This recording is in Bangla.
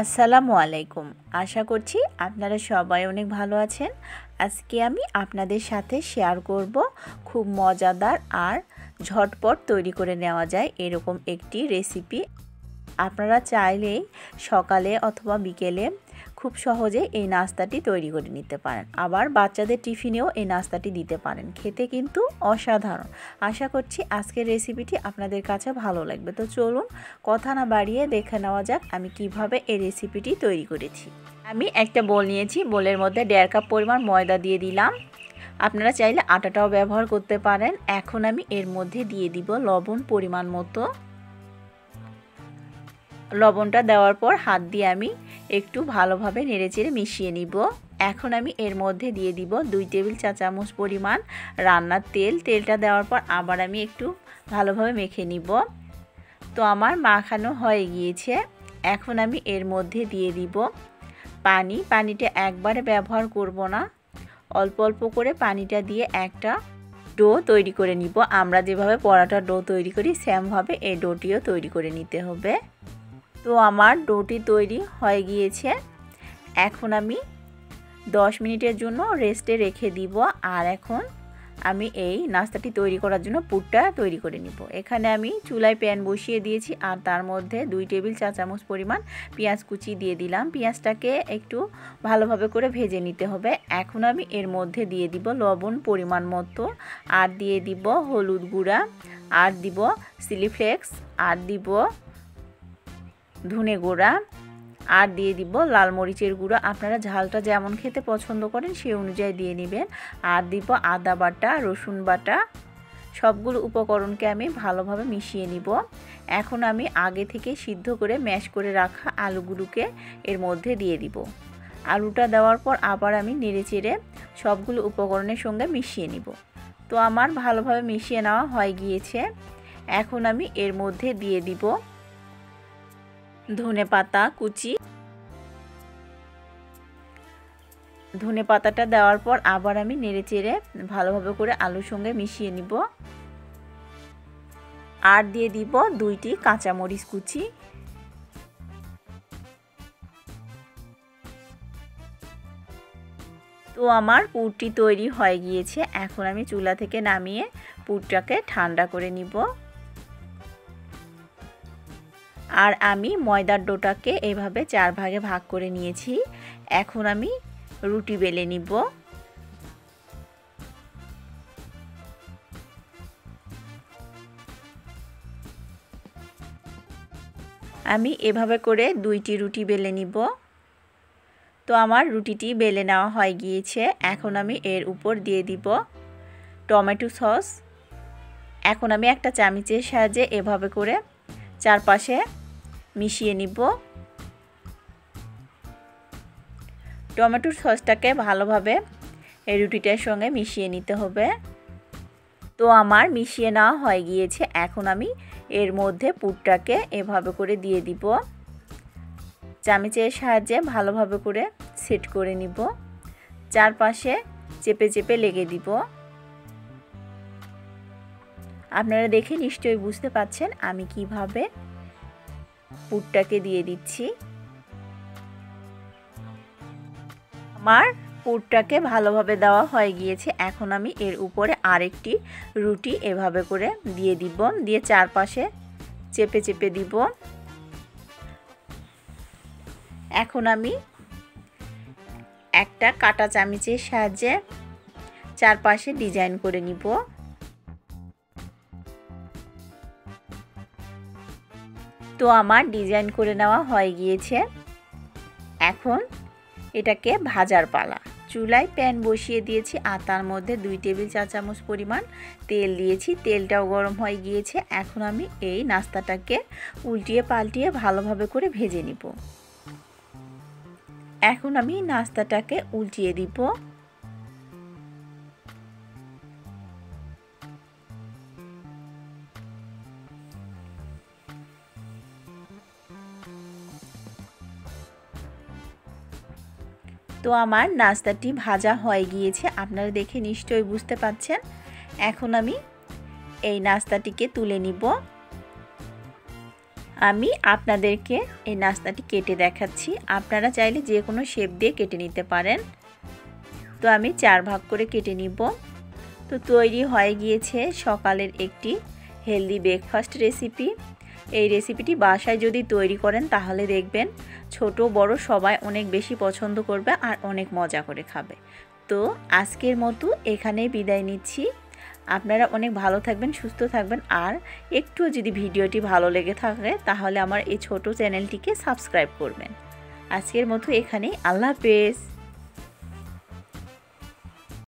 আসসালামু আলাইকুম। আশা করছি আপনারা সবাই অনেক ভালো আছেন। আজকে আমি আপনাদের সাথে শেয়ার করব খুব মজাদার আর ঝটপট তৈরি করে নেওয়া যায় এরকম একটি রেসিপি আপনারা চাইলেই সকালে অথবা বিকেলে খুব সহজে এই নাস্তাটি তৈরি করে নিতে পারেন। আবার বাচ্চাদের টিফিনেও এই নাস্তাটি দিতে পারেন। খেতে কিন্তু অসাধারণ। আশা করছি আজকের রেসিপিটি আপনাদের কাছে ভালো লাগবে। তো চলুন কথা না বাড়িয়ে দেখে নেওয়া যাক আমি কীভাবে এই রেসিপিটি তৈরি করেছি। আমি একটা বোল নিয়েছি। বোলের মধ্যে দেড় কাপ পরিমাণ ময়দা দিয়ে দিলাম। আপনারা চাইলে আটাটাও ব্যবহার করতে পারেন। এখন আমি এর মধ্যে দিয়ে দিব লবণ পরিমাণ মতো। লবণটা দেওয়ার পর হাত দিয়ে আমি একটু ভালোভাবে নেড়েচেড়ে মিশিয়ে নিব। এখন আমি এর মধ্যে দিয়ে দিব দুই টেবিল চা চামচ পরিমাণ রান্নার তেল। তেলটা দেওয়ার পর আবার আমি একটু ভালোভাবে মেখে নিব। তো আমার মাখানো হয়ে গিয়েছে। এখন আমি এর মধ্যে দিয়ে দিব পানি। পানিটা একবারে ব্যবহার করব না। অল্প অল্প করে পানিটা দিয়ে একটা ডো তৈরি করে নিব। আমরা যেভাবে পরাটা ডো তৈরি করি, সেমভাবে এই ডোটিও তৈরি করে নিতে হবে। তো আমার ডোটি তৈরি হয়ে গিয়েছে। এখন আমি 10 মিনিটের জন্য রেস্টে রেখে দিব আর এখন আমি এই নাস্তাটি তৈরি করার জন্য পুরটা তৈরি করে নিব। এখানে আমি চুলায় প্যান বসিয়ে দিয়েছি আর তার মধ্যে দুই টেবিল চা চামচ পরিমাণ পেঁয়াজ কুচি দিয়ে দিলাম। পেঁয়াজটাকে একটু ভালোভাবে করে ভেজে নিতে হবে। এখন আমি এর মধ্যে দিয়ে দিব লবণ পরিমাণ মতো আর দিয়ে দিব হলুদ গুঁড়া, আর দিব সিলিফ্লেক্স আর দিব ধনে গুঁড়া আর দিয়ে দিব লাল মরিচের গুঁড়ো। আপনারা ঝালটা যেমন খেতে পছন্দ করেন সেই অনুযায়ী দিয়ে নেবেন। আর দিব আদা বাটা, রসুন বাটা, সবগুলো উপকরণকে আমি ভালোভাবে মিশিয়ে নিব। এখন আমি আগে থেকে সিদ্ধ করে ম্যাশ করে রাখা আলুগুলোকে এর মধ্যে দিয়ে দিব। আলুটা দেওয়ার পর আবার আমি নেড়ে চেড়ে সবগুলো উপকরণের সঙ্গে মিশিয়ে নিব। তো আমার ভালোভাবে মিশিয়ে নেওয়া হয়ে গিয়েছে। এখন আমি এর মধ্যে দিয়ে দিব ধনে পাতা, কুচি। ধনে পাতাটা দেওয়ার পর আবার আমি নেড়ে চেড়ে ভালোভাবে করে আলুর সঙ্গে মিশিয়ে নিব। আর দিয়ে দিব দুইটি কাঁচামরিচ কুচি। তো আমার পুরটি তৈরি হয়ে গিয়েছে। এখন আমি চুলা থেকে নামিয়ে পুরটাকে ঠান্ডা করে নিব। আর আমি ময়দার ডোটাকে এভাবে চার ভাগে ভাগ করে নিয়েছি। এখন আমি রুটি বেলে নিব। আমি এভাবে করে দুইটি রুটি বেলে নিব। তো আমার রুটিটি বেলে নেওয়া হয়ে গিয়েছে। এখন আমি এর উপর দিয়ে দিব টমেটো সস। এখন আমি একটা চামিচের সাহায্যে এভাবে করে চারপাশে মিশিয়ে নিব। টমেটোর সসটাকে ভালোভাবে এই রুটিটার সঙ্গে মিশিয়ে নিতে হবে। তো আমার মিশিয়ে নেওয়া হয়ে গিয়েছে। এখন আমি এর মধ্যে পুরটাকে এভাবে করে দিয়ে দিব। চামিচের সাহায্যে ভালোভাবে করে সেট করে নিব। চারপাশে চেপে চেপে লেগে দিব। আপনারা দেখে নিশ্চয়ই বুঝতে পাচ্ছেন আমি কীভাবে পুরটাকে দিয়ে দিচ্ছি। আমার পুরটাকে ভালোভাবে দেওয়া হয়ে গিয়েছে। এখন আমি এর উপরে আরেকটি রুটি এভাবে করে দিয়ে দিব, দিয়ে চারপাশে চেপে চেপে দিব। এখন আমি একটা কাটা চামিচের সাহায্যে চারপাশে ডিজাইন করে নিব। তো আমার ডিজাইন করে নেওয়া হয়ে গিয়েছে। এখন এটাকে ভাজার পালা। চুলায় প্যান বসিয়ে দিয়েছি, আর তার মধ্যে দুই টেবিল চা চামচ পরিমাণ তেল দিয়েছি। তেলটাও গরম হয়ে গিয়েছে। এখন আমি এই নাস্তাটাকে উল্টিয়ে পাল্টিয়ে ভালোভাবে করে ভেজে নিব। এখন আমি নাস্তাটাকে উল্টিয়ে দিব। তো আমার নাস্তাটি ভাজা হয়ে গিয়েছে, আপনারা দেখে নিশ্চয়ই বুঝতে পাচ্ছেন এখন আমি এই নাস্তাটিকে তুলে নিব। আমি আপনাদেরকে এই নাস্তাটি কেটে দেখাচ্ছি। আপনারা চাইলে যে কোনো শেপ দিয়ে কেটে নিতে পারেন। তো আমি চার ভাগ করে কেটে নিব। তো তৈরি হয়ে গিয়েছে সকালের একটি হেলদি ব্রেকফাস্ট রেসিপি। এই রেসিপিটি বাসায় যদি তৈরি করেন, তাহলে দেখবেন ছোট, বড় সবাই অনেক বেশি পছন্দ করবে আর অনেক মজা করে খাবে। তো আজকের মতো এখানেই বিদায় নিচ্ছি। আপনারা অনেক ভালো থাকবেন, সুস্থ থাকবেন আর একটু যদি ভিডিওটি ভালো লেগে থাকে, তাহলে আমার এই ছোট চ্যানেলটিকে সাবস্ক্রাইব করবেন। আজকের মতো এখানেই, আল্লাহ হাফেজ।